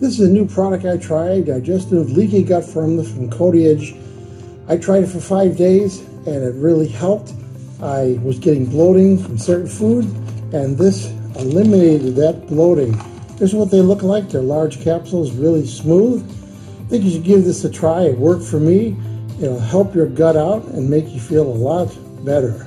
This is a new product I tried, digestive leaky gut formula from Edge. I tried it for five days and it really helped. I was getting bloating from certain food and this eliminated that bloating. This is what they look like. They're large capsules, really smooth. I think you should give this a try. It worked for me. It'll help your gut out and make you feel a lot better.